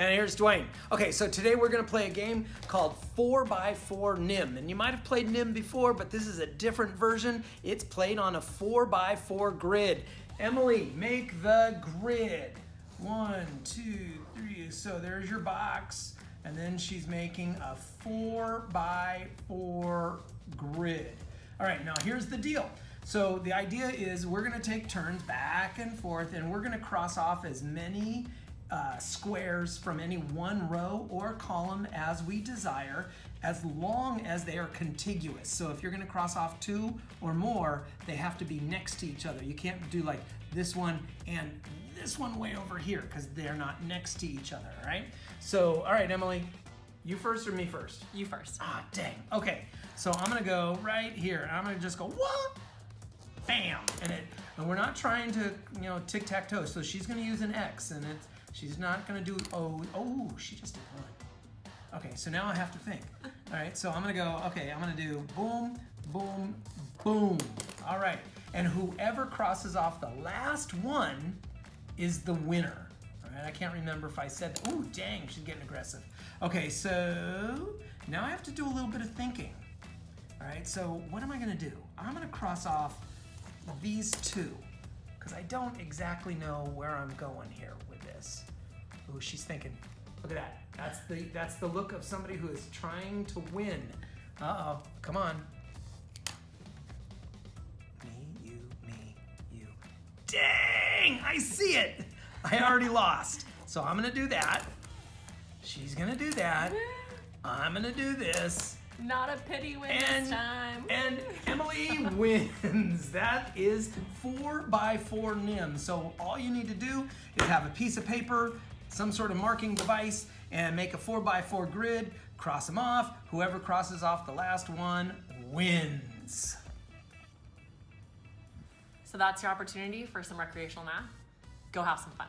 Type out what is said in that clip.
And here's Duane. Okay, so today we're gonna play a game called 4x4 NIM. And you might have played NIM before, but this is a different version. It's played on a 4x4 grid. Emily, make the grid. One, two, three. So there's your box. And then she's making a 4x4 grid. All right, now here's the deal. So the idea is we're gonna take turns back and forth and we're gonna cross off as many uh, squares from any one row or column as we desire as long as they are contiguous. So if you're gonna cross off two or more, they have to be next to each other. You can't do like this one and this one way over here because they're not next to each other, right? So, all right, Emily, you first or me first? You first. Ah, dang. Okay, so I'm gonna go right here. I'm gonna just go, what? Bam! And it, and we're not trying to, you know, tic-tac-toe. So she's gonna use an X and it's, she's not gonna do, oh, oh, she just did one. Okay, so now I have to think. All right, so I'm gonna go, okay, I'm gonna do boom, boom, boom. All right, and whoever crosses off the last one is the winner. All right, I can't remember if I said, oh, dang, she's getting aggressive. Okay, so now I have to do a little bit of thinking. All right, so what am I gonna do? I'm gonna cross off these two because I don't exactly know where I'm going here with this. Oh, she's thinking. Look at that. That's the that's the look of somebody who is trying to win. Uh-oh. Come on. Me, you, me, you. Dang! I see it. I already lost. So I'm gonna do that. She's gonna do that. I'm gonna do this. Not a pity win And, this time. and wins. That is four by four NIM. So all you need to do is have a piece of paper, some sort of marking device, and make a four by four grid, cross them off. Whoever crosses off the last one wins. so that's your opportunity for some recreational math. Go have some fun.